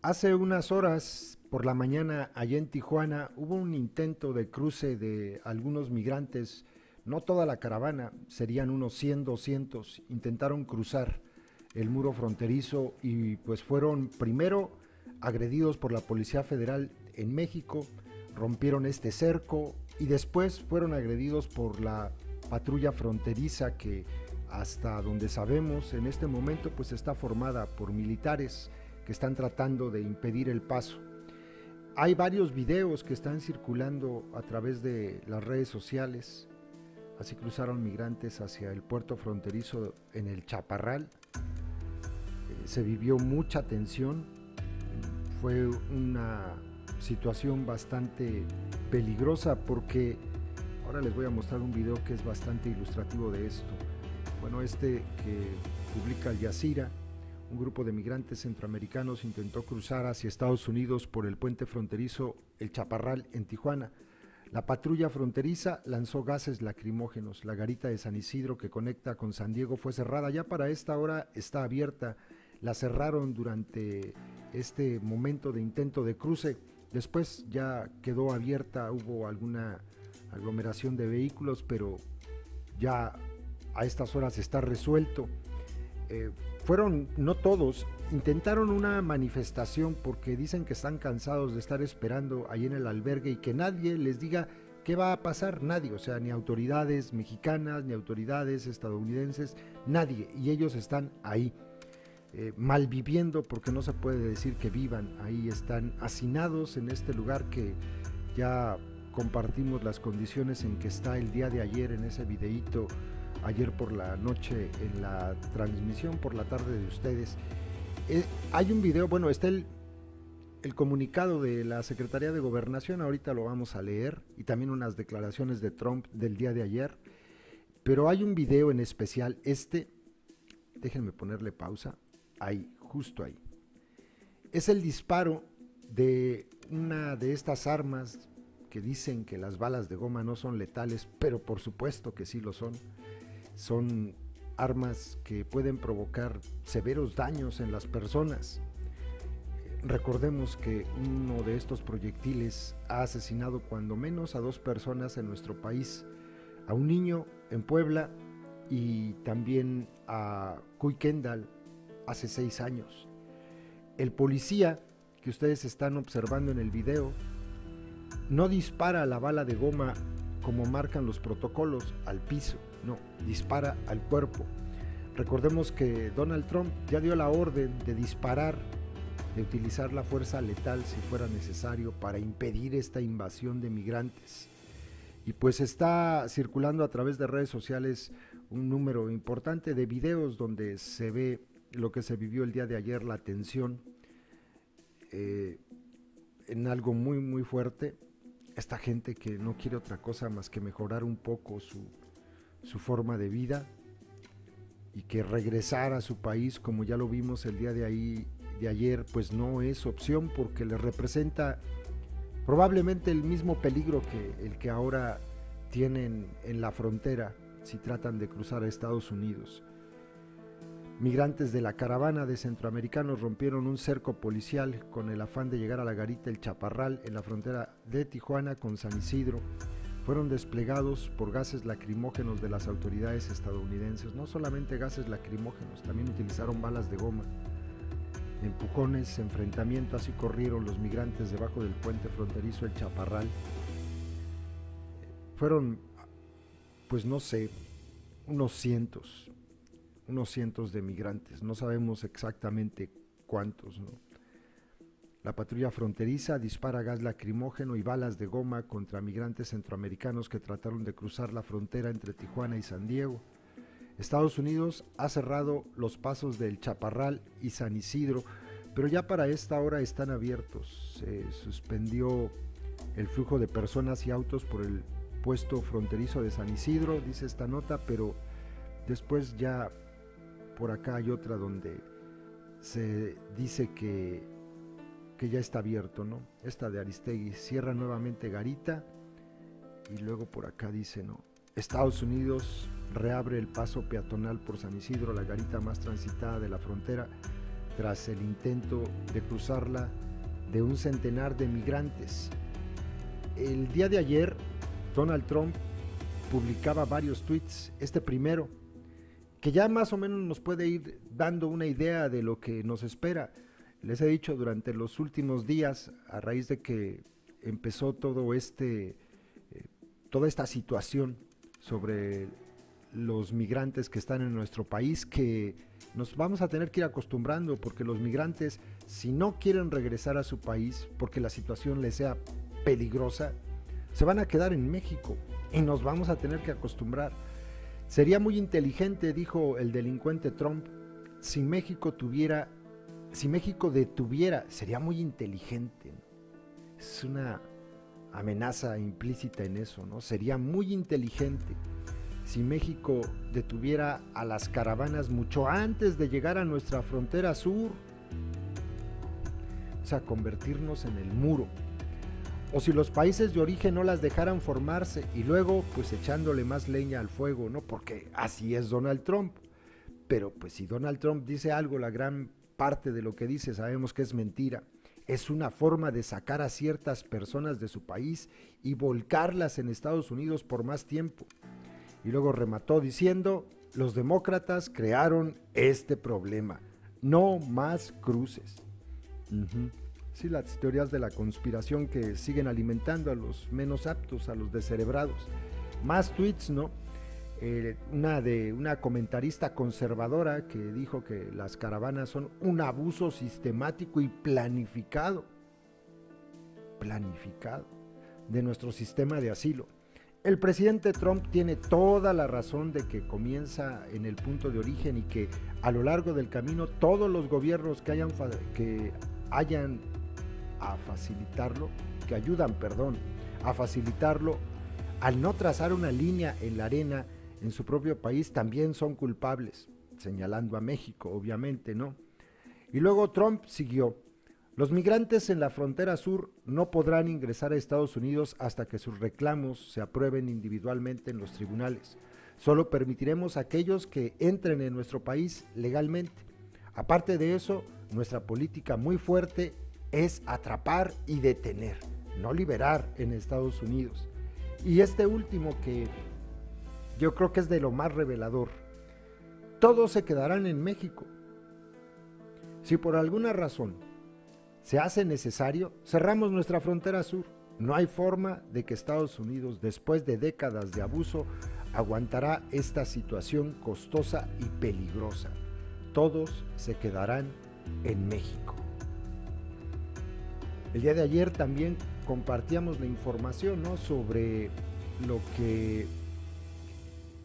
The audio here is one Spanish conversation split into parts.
Hace unas horas por la mañana allá en Tijuana hubo un intento de cruce de algunos migrantes, no toda la caravana, serían unos 100, 200, intentaron cruzar el muro fronterizo y pues fueron primero agredidos por la Policía Federal en México, rompieron este cerco y después fueron agredidos por la patrulla fronteriza que hasta donde sabemos en este momento pues está formada por militares que están tratando de impedir el paso. Hay varios videos que están circulando a través de las redes sociales. Así cruzaron migrantes hacia el puerto fronterizo en el Chaparral. Eh, se vivió mucha tensión. Fue una situación bastante peligrosa porque ahora les voy a mostrar un video que es bastante ilustrativo de esto. Bueno, este que publica Al Jazeera, un grupo de migrantes centroamericanos intentó cruzar hacia Estados Unidos por el puente fronterizo El Chaparral en Tijuana. La patrulla fronteriza lanzó gases lacrimógenos. La garita de San Isidro que conecta con San Diego fue cerrada. Ya para esta hora está abierta. La cerraron durante este momento de intento de cruce. Después ya quedó abierta, hubo alguna aglomeración de vehículos, pero ya a estas horas está resuelto. Eh, fueron, no todos, intentaron una manifestación porque dicen que están cansados de estar esperando ahí en el albergue y que nadie les diga qué va a pasar, nadie, o sea, ni autoridades mexicanas, ni autoridades estadounidenses, nadie, y ellos están ahí. Eh, malviviendo porque no se puede decir que vivan, ahí están hacinados en este lugar que ya compartimos las condiciones en que está el día de ayer en ese videíto ayer por la noche en la transmisión por la tarde de ustedes. Eh, hay un video, bueno, está el, el comunicado de la Secretaría de Gobernación, ahorita lo vamos a leer, y también unas declaraciones de Trump del día de ayer, pero hay un video en especial, este, déjenme ponerle pausa, ahí, justo ahí. Es el disparo de una de estas armas que dicen que las balas de goma no son letales, pero por supuesto que sí lo son son armas que pueden provocar severos daños en las personas. Recordemos que uno de estos proyectiles ha asesinado cuando menos a dos personas en nuestro país, a un niño en Puebla y también a Cuy Kendall hace seis años. El policía que ustedes están observando en el video no dispara la bala de goma como marcan los protocolos al piso no, dispara al cuerpo. Recordemos que Donald Trump ya dio la orden de disparar, de utilizar la fuerza letal si fuera necesario para impedir esta invasión de migrantes. Y pues está circulando a través de redes sociales un número importante de videos donde se ve lo que se vivió el día de ayer, la tensión, eh, en algo muy, muy fuerte. Esta gente que no quiere otra cosa más que mejorar un poco su, su forma de vida y que regresar a su país, como ya lo vimos el día de, ahí, de ayer, pues no es opción porque le representa probablemente el mismo peligro que el que ahora tienen en la frontera si tratan de cruzar a Estados Unidos. Migrantes de la caravana de centroamericanos rompieron un cerco policial con el afán de llegar a la garita El Chaparral en la frontera de Tijuana con San Isidro fueron desplegados por gases lacrimógenos de las autoridades estadounidenses. No solamente gases lacrimógenos, también utilizaron balas de goma. Empujones, enfrentamiento, así corrieron los migrantes debajo del puente fronterizo El Chaparral. Fueron, pues no sé, unos cientos, unos cientos de migrantes. No sabemos exactamente cuántos, ¿no? La patrulla fronteriza dispara gas lacrimógeno y balas de goma contra migrantes centroamericanos que trataron de cruzar la frontera entre Tijuana y San Diego. Estados Unidos ha cerrado los pasos del Chaparral y San Isidro, pero ya para esta hora están abiertos. Se suspendió el flujo de personas y autos por el puesto fronterizo de San Isidro, dice esta nota, pero después ya por acá hay otra donde se dice que que ya está abierto, ¿no? Esta de Aristegui cierra nuevamente Garita y luego por acá dice, ¿no? Estados Unidos reabre el paso peatonal por San Isidro, la garita más transitada de la frontera. tras el intento de cruzarla de un centenar de migrantes. El día de ayer, Donald Trump publicaba varios tweets. Este primero, que ya más o menos nos puede ir dando una idea de lo que nos espera. Les he dicho durante los últimos días, a raíz de que empezó todo este, eh, toda esta situación sobre los migrantes que están en nuestro país, que nos vamos a tener que ir acostumbrando, porque los migrantes, si no quieren regresar a su país, porque la situación les sea peligrosa, se van a quedar en México y nos vamos a tener que acostumbrar. Sería muy inteligente, dijo el delincuente Trump, si México tuviera, si México detuviera, sería muy inteligente. Es una amenaza implícita en eso, ¿no? Sería muy inteligente si México detuviera a las caravanas mucho antes de llegar a nuestra frontera sur. O sea, convertirnos en el muro o si los países de origen no las dejaran formarse y luego pues echándole más leña al fuego, ¿no? Porque así es Donald Trump. Pero pues si Donald Trump dice algo, la gran parte de lo que dice sabemos que es mentira. Es una forma de sacar a ciertas personas de su país y volcarlas en Estados Unidos por más tiempo. Y luego remató diciendo, los demócratas crearon este problema. No más cruces. Sí, las teorías de la conspiración que siguen alimentando a los menos aptos, a los descerebrados. Más tweets, ¿no? Eh, una de una comentarista conservadora que dijo que las caravanas son un abuso sistemático y planificado, planificado, de nuestro sistema de asilo. El presidente Trump tiene toda la razón de que comienza en el punto de origen y que a lo largo del camino todos los gobiernos que hayan, que hayan a facilitarlo, que ayudan, perdón, a facilitarlo, al no trazar una línea en la arena en su propio país, también son culpables, señalando a México, obviamente, ¿no? Y luego Trump siguió, los migrantes en la frontera sur no podrán ingresar a Estados Unidos hasta que sus reclamos se aprueben individualmente en los tribunales. Solo permitiremos a aquellos que entren en nuestro país legalmente. Aparte de eso, nuestra política muy fuerte es atrapar y detener, no liberar en Estados Unidos. Y este último que yo creo que es de lo más revelador, todos se quedarán en México. Si por alguna razón se hace necesario, cerramos nuestra frontera sur. No hay forma de que Estados Unidos, después de décadas de abuso, aguantará esta situación costosa y peligrosa. Todos se quedarán en México. El día de ayer también compartíamos la información sobre lo que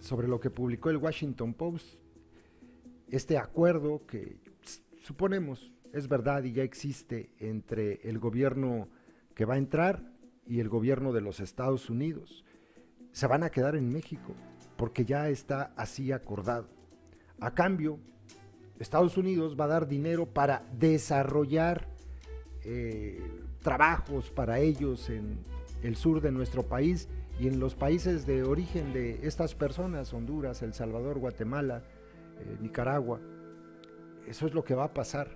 sobre lo que publicó el Washington Post, este acuerdo que suponemos es verdad y ya existe entre el gobierno que va a entrar y el gobierno de los Estados Unidos. Se van a quedar en México porque ya está así acordado. A cambio, Estados Unidos va a dar dinero para desarrollar eh, trabajos para ellos en el sur de nuestro país y en los países de origen de estas personas, Honduras, El Salvador, Guatemala, eh, Nicaragua. Eso es lo que va a pasar.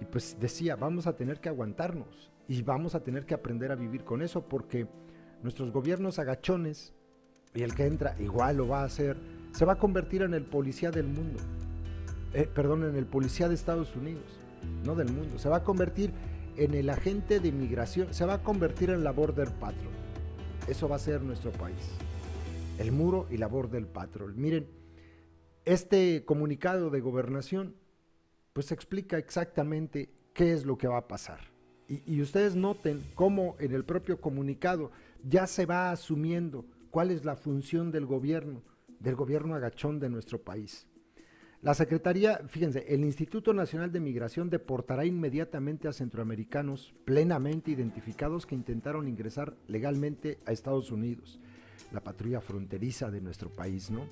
Y pues decía, vamos a tener que aguantarnos y vamos a tener que aprender a vivir con eso porque nuestros gobiernos agachones, y el que entra igual lo va a hacer, se va a convertir en el policía del mundo. Eh, perdón, en el policía de Estados Unidos, no del mundo. Se va a convertir en el agente de inmigración, se va a convertir en la Border Patrol. Eso va a ser nuestro país. El muro y la Border Patrol. Miren, este comunicado de gobernación pues explica exactamente qué es lo que va a pasar. Y, ustedes noten cómo en el propio comunicado ya se va asumiendo cuál es la función del gobierno, del gobierno agachón de nuestro país. La Secretaría, fíjense, el Instituto Nacional de Migración deportará inmediatamente a centroamericanos plenamente identificados que intentaron ingresar legalmente a Estados Unidos, la patrulla fronteriza de nuestro país, ¿no?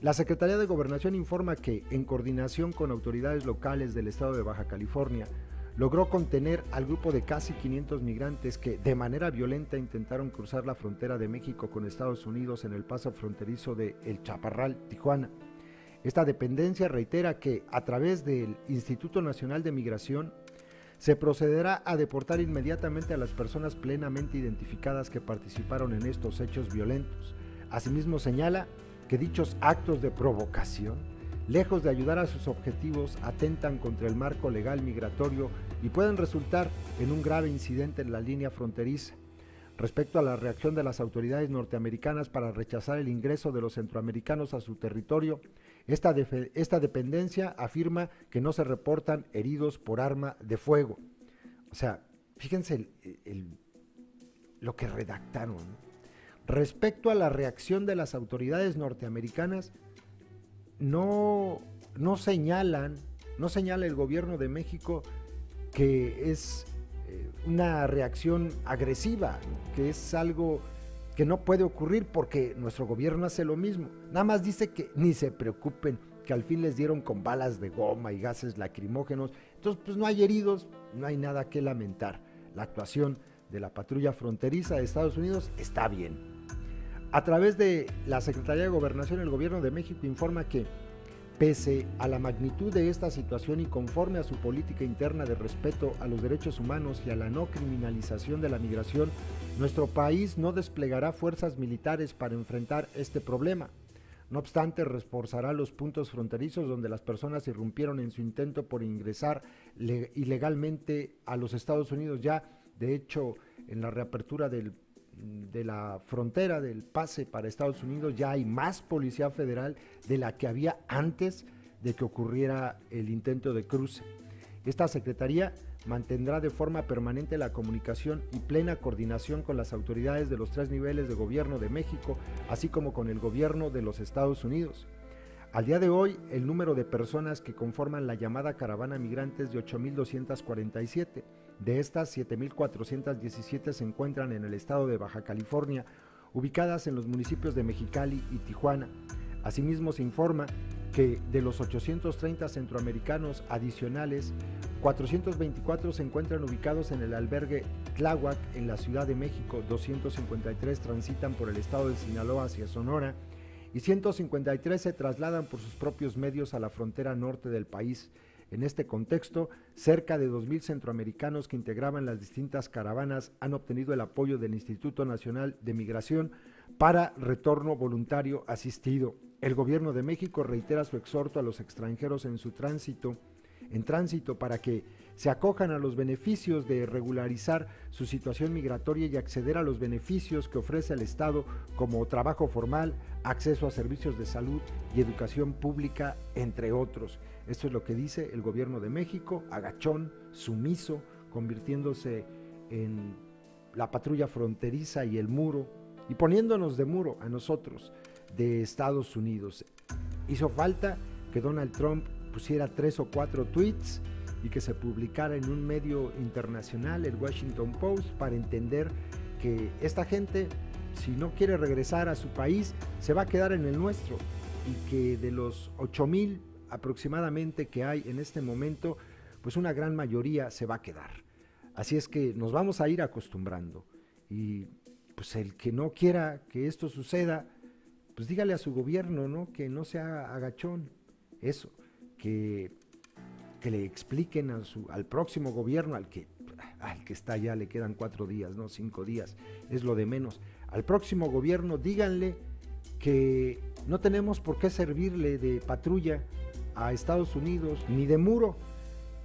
La Secretaría de Gobernación informa que, en coordinación con autoridades locales del estado de Baja California, logró contener al grupo de casi 500 migrantes que de manera violenta intentaron cruzar la frontera de México con Estados Unidos en el paso fronterizo de El Chaparral, Tijuana. Esta dependencia reitera que a través del Instituto Nacional de Migración se procederá a deportar inmediatamente a las personas plenamente identificadas que participaron en estos hechos violentos. Asimismo señala que dichos actos de provocación, lejos de ayudar a sus objetivos, atentan contra el marco legal migratorio y pueden resultar en un grave incidente en la línea fronteriza. Respecto a la reacción de las autoridades norteamericanas para rechazar el ingreso de los centroamericanos a su territorio, esta, esta dependencia afirma que no se reportan heridos por arma de fuego. O sea, fíjense lo que redactaron. Respecto a la reacción de las autoridades norteamericanas, no, no señalan, no señala el gobierno de México que es una reacción agresiva, que es algo que no puede ocurrir porque nuestro gobierno hace lo mismo. Nada más dice que ni se preocupen, que al fin les dieron con balas de goma y gases lacrimógenos. Entonces, pues no hay heridos, no hay nada que lamentar. La actuación de la patrulla fronteriza de Estados Unidos está bien. A través de la Secretaría de Gobernación, el gobierno de México informa que Pese a la magnitud de esta situación y conforme a su política interna de respeto a los derechos humanos y a la no criminalización de la migración, nuestro país no desplegará fuerzas militares para enfrentar este problema. No obstante, reforzará los puntos fronterizos donde las personas irrumpieron en su intento por ingresar ilegalmente a los Estados Unidos. Ya, de hecho, en la reapertura del de la frontera del pase para Estados Unidos ya hay más policía federal de la que había antes de que ocurriera el intento de cruce. Esta Secretaría mantendrá de forma permanente la comunicación y plena coordinación con las autoridades de los tres niveles de gobierno de México, así como con el gobierno de los Estados Unidos. Al día de hoy, el número de personas que conforman la llamada caravana migrante es de 8.247 de estas, 7.417 se encuentran en el estado de Baja California, ubicadas en los municipios de Mexicali y Tijuana. Asimismo, se informa que de los 830 centroamericanos adicionales, 424 se encuentran ubicados en el albergue Tláhuac en la Ciudad de México, 253 transitan por el estado de Sinaloa hacia Sonora y 153 se trasladan por sus propios medios a la frontera norte del país. En este contexto, cerca de 2.000 centroamericanos que integraban las distintas caravanas han obtenido el apoyo del Instituto Nacional de Migración para retorno voluntario asistido. El gobierno de México reitera su exhorto a los extranjeros en su tránsito, en tránsito para que se acojan a los beneficios de regularizar su situación migratoria y acceder a los beneficios que ofrece el Estado como trabajo formal, acceso a servicios de salud y educación pública, entre otros. Esto es lo que dice el gobierno de México, agachón, sumiso, convirtiéndose en la patrulla fronteriza y el muro, y poniéndonos de muro a nosotros de Estados Unidos. Hizo falta que Donald Trump pusiera tres o cuatro tweets y que se publicara en un medio internacional, el Washington Post, para entender que esta gente, si no quiere regresar a su país, se va a quedar en el nuestro y que de los 8 mil aproximadamente que hay en este momento, pues una gran mayoría se va a quedar. Así es que nos vamos a ir acostumbrando. Y pues el que no quiera que esto suceda, pues dígale a su gobierno, ¿no? Que no sea agachón. Eso, que, le expliquen al próximo gobierno, al que, al que está ya le quedan cuatro días, no cinco días, es lo de menos. Al próximo gobierno díganle que no tenemos por qué servirle de patrulla a Estados Unidos, ni de muro,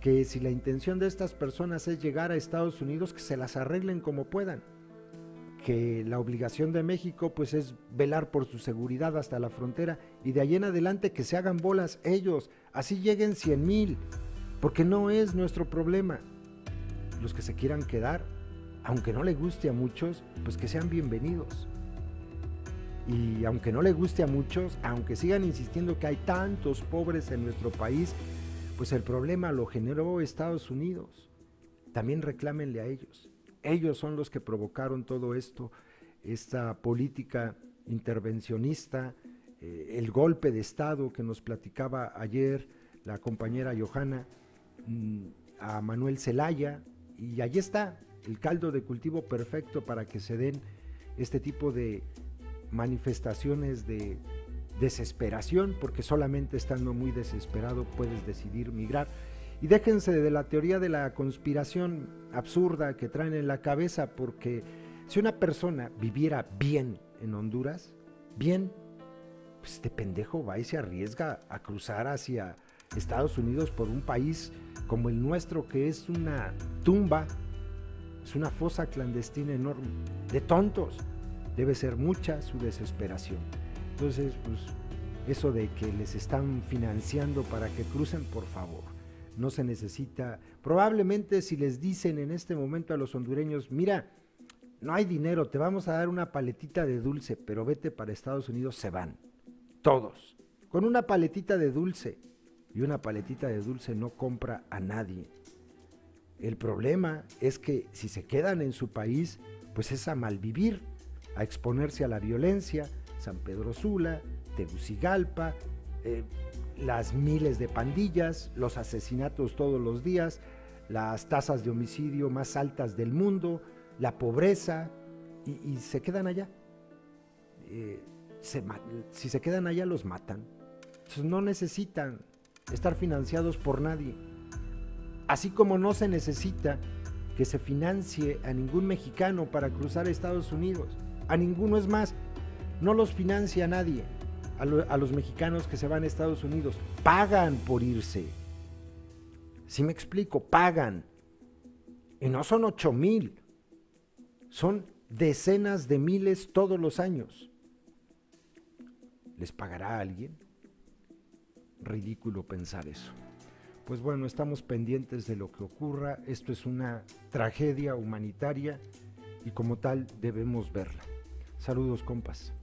que si la intención de estas personas es llegar a Estados Unidos, que se las arreglen como puedan, que la obligación de México pues es velar por su seguridad hasta la frontera y de ahí en adelante que se hagan bolas ellos, así lleguen 100 mil, porque no es nuestro problema. Los que se quieran quedar, aunque no le guste a muchos, pues que sean bienvenidos. Y aunque no le guste a muchos, aunque sigan insistiendo que hay tantos pobres en nuestro país, pues el problema lo generó Estados Unidos. También reclámenle a ellos. Ellos son los que provocaron todo esto, esta política intervencionista, eh, el golpe de Estado que nos platicaba ayer la compañera Johanna, mm, a Manuel Zelaya, y allí está el caldo de cultivo perfecto para que se den este tipo de manifestaciones de desesperación, porque solamente estando muy desesperado puedes decidir migrar. Y déjense de la teoría de la conspiración absurda que traen en la cabeza, porque si una persona viviera bien en Honduras, bien, pues este pendejo va y se arriesga a cruzar hacia Estados Unidos por un país como el nuestro, que es una tumba, es una fosa clandestina enorme, de tontos. Debe ser mucha su desesperación. Entonces, pues eso de que les están financiando para que crucen, por favor, no se necesita. Probablemente si les dicen en este momento a los hondureños, mira, no hay dinero, te vamos a dar una paletita de dulce, pero vete para Estados Unidos, se van. Todos. Con una paletita de dulce. Y una paletita de dulce no compra a nadie. El problema es que si se quedan en su país, pues es a malvivir, a exponerse a la violencia, San Pedro Sula, Tegucigalpa, eh, las miles de pandillas, los asesinatos todos los días, las tasas de homicidio más altas del mundo, la pobreza, y, se quedan allá. Eh, si se quedan allá los matan. Entonces no necesitan estar financiados por nadie. Así como no se necesita que se financie a ningún mexicano para cruzar Estados Unidos. A ninguno es más. No los financia nadie. A, a los mexicanos que se van a Estados Unidos. Pagan por irse. Si me explico, pagan. Y no son 8 mil. Son decenas de miles todos los años. ¿Les pagará alguien? Ridículo pensar eso. Pues bueno, estamos pendientes de lo que ocurra. Esto es una tragedia humanitaria y como tal debemos verla. Saludos compas.